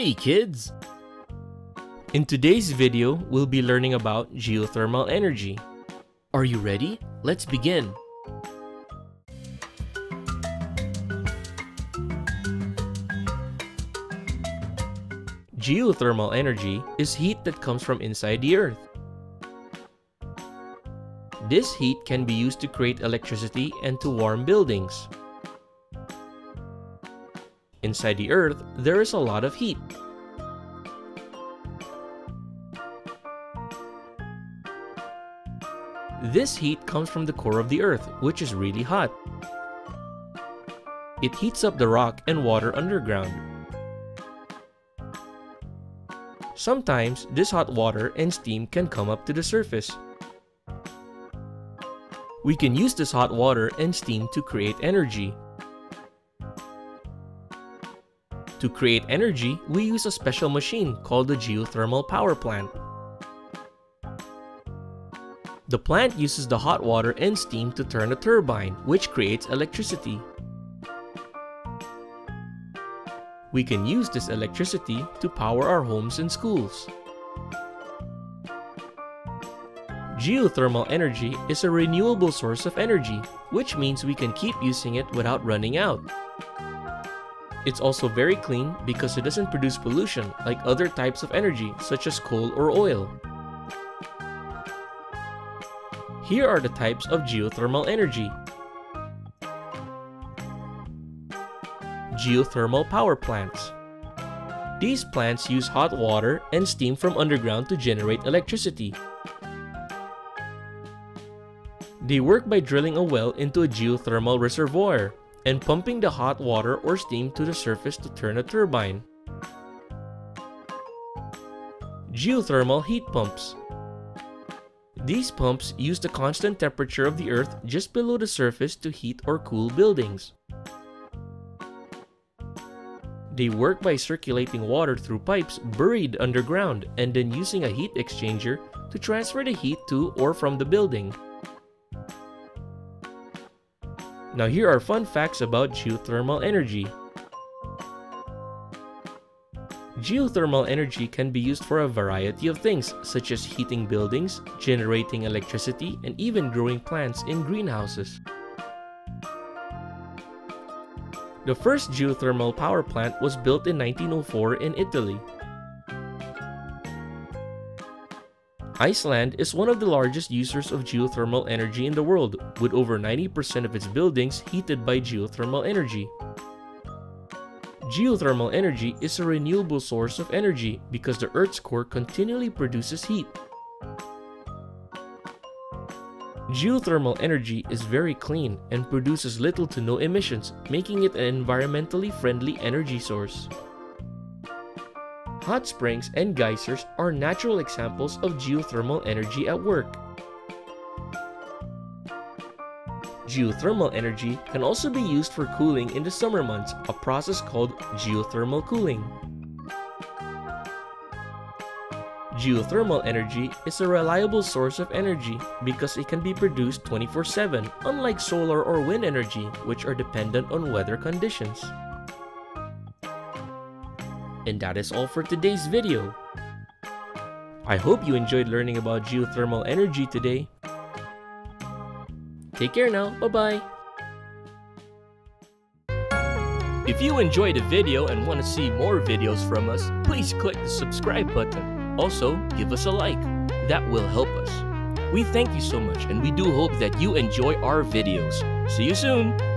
Hey kids! In today's video, we'll be learning about geothermal energy. Are you ready? Let's begin! Geothermal energy is heat that comes from inside the earth. This heat can be used to create electricity and to warm buildings. Inside the earth, there is a lot of heat. This heat comes from the core of the earth, which is really hot. It heats up the rock and water underground. Sometimes, this hot water and steam can come up to the surface. We can use this hot water and steam to create energy. To create energy, we use a special machine called the geothermal power plant. The plant uses the hot water and steam to turn a turbine, which creates electricity. We can use this electricity to power our homes and schools. Geothermal energy is a renewable source of energy, which means we can keep using it without running out. It's also very clean because it doesn't produce pollution like other types of energy such as coal or oil. Here are the types of geothermal energy. Geothermal power plants. These plants use hot water and steam from underground to generate electricity. They work by drilling a well into a geothermal reservoir and pumping the hot water or steam to the surface to turn a turbine. Geothermal heat pumps. These pumps use the constant temperature of the earth just below the surface to heat or cool buildings. They work by circulating water through pipes buried underground and then using a heat exchanger to transfer the heat to or from the building. Now here are fun facts about geothermal energy. Geothermal energy can be used for a variety of things such as heating buildings, generating electricity, and even growing plants in greenhouses. The first geothermal power plant was built in 1904 in Italy. Iceland is one of the largest users of geothermal energy in the world, with over 90% of its buildings heated by geothermal energy. Geothermal energy is a renewable source of energy because the Earth's core continually produces heat. Geothermal energy is very clean and produces little to no emissions, making it an environmentally friendly energy source. Hot springs and geysers are natural examples of geothermal energy at work. Geothermal energy can also be used for cooling in the summer months, a process called geothermal cooling. Geothermal energy is a reliable source of energy because it can be produced 24-7, unlike solar or wind energy, which are dependent on weather conditions. And that is all for today's video. I hope you enjoyed learning about geothermal energy today. Take care now, bye-bye! If you enjoyed the video and want to see more videos from us, please click the subscribe button. Also, give us a like. That will help us. We thank you so much and we do hope that you enjoy our videos. See you soon!